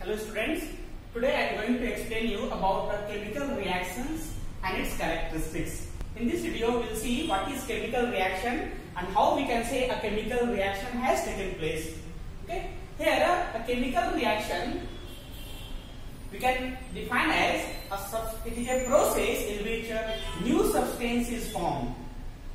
Hello students, today I am going to explain you about the chemical reactions and its characteristics. In this video we will see what is chemical reaction and how we can say a chemical reaction has taken place. Okay, here uh, a chemical reaction we can define as a it is a process in which a new substance is formed.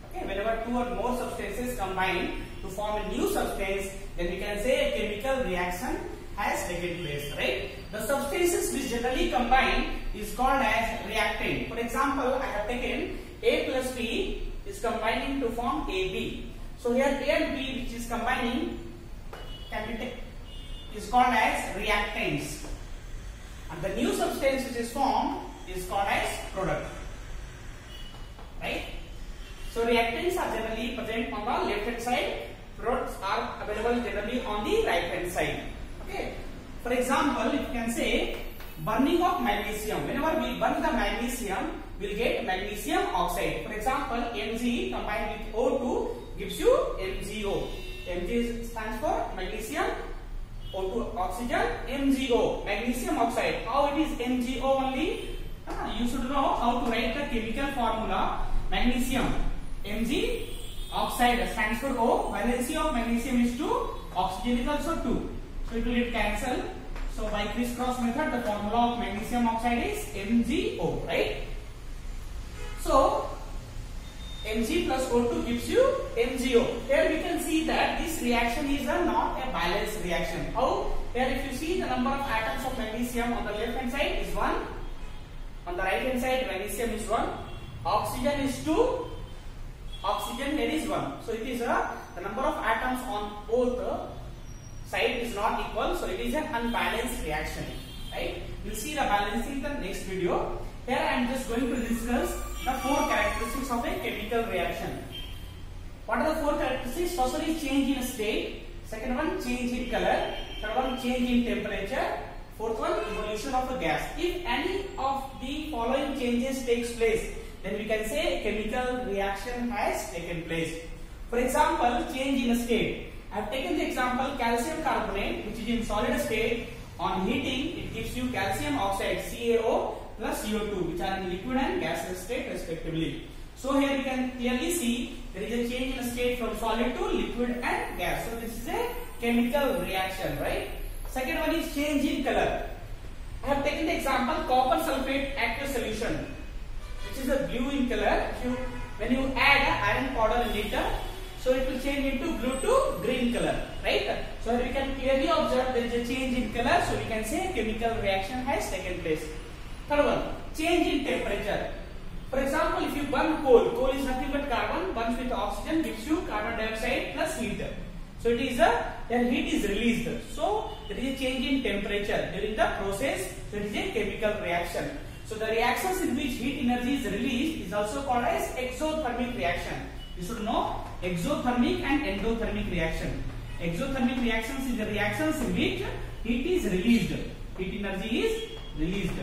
Okay, whenever two or more substances combine to form a new substance, then we can say a chemical reaction has taken place, right? The substances which generally combine is called as reactant. For example, I have taken A plus B is combining to form AB. So here A and B which is combining can be taken is called as reactants. And the new substance which is formed is called as product. Right? So reactants are generally present on the left hand side, products are available generally on the right hand side. For example, you can say burning of magnesium. Whenever we burn the magnesium, we will get magnesium oxide. For example, Mg combined with O2 gives you MgO. Mg stands for magnesium O2 oxygen MgO magnesium oxide. How it is MgO only? Ah, you should know how to write the chemical formula magnesium Mg oxide stands for O. Valency of magnesium is 2. Oxygen is also 2. So it will get cancelled. So by crisscross method, the formula of magnesium oxide is MgO, right? So Mg plus O2 gives you MgO. Here we can see that this reaction is a not a balanced reaction. How? Here if you see the number of atoms of magnesium on the left hand side is 1. On the right hand side magnesium is 1. Oxygen is 2. Oxygen here is 1. So it is a the number of atoms on both side is not equal. So it is an unbalanced reaction. Right? We'll see the balancing in the next video. Here I am just going to discuss the four characteristics of a chemical reaction. What are the four characteristics? First one is change in state. Second one change in color. Third one change in temperature. Fourth one evolution of a gas. If any of the following changes takes place, then we can say chemical reaction has taken place. For example, change in state. I have taken the example calcium carbonate which is in solid state. On heating, it gives you calcium oxide CaO plus CO2 which are in liquid and gaseous state respectively. So here you can clearly see there is a change in state from solid to liquid and gas. So this is a chemical reaction, right? Second one is change in color. I have taken the example copper sulfate aqueous solution which is a blue in color. You, when you add iron powder in it, so it will change into blue to green color, right? So we can clearly observe there is a change in color. So we can say chemical reaction has taken place. Third one, change in temperature. For example, if you burn coal, coal is nothing but carbon, burns with oxygen gives you carbon dioxide plus heat. So it is a, then heat is released. So there is a change in temperature during the process. There is a chemical reaction. So the reactions in which heat energy is released is also called as exothermic reaction. You should know exothermic and endothermic reaction. Exothermic reactions is the reactions in which heat is released. Heat energy is released.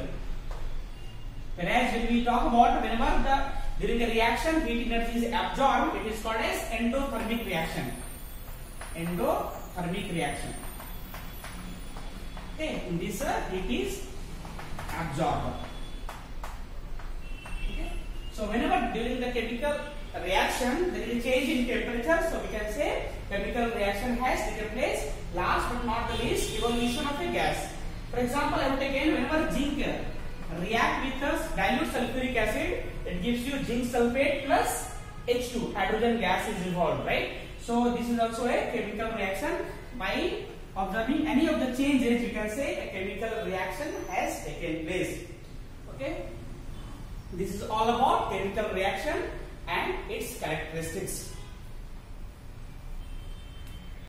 Whereas when we talk about whenever the during a reaction heat energy is absorbed, it is called as endothermic reaction. Endothermic reaction. Okay, in this uh, absorbed. Okay. So whenever during the chemical reaction there is a change in temperature, so we can say chemical reaction has taken place. Last but not the least, evolution of a gas. For example, I have taken whenever zinc react with a dilute sulfuric acid, it gives you zinc sulfate plus H2, hydrogen gas is involved, right? So this is also a chemical reaction. By observing any of the changes, you can say a chemical reaction has taken place. Okay? This is all about chemical reaction and its characteristics.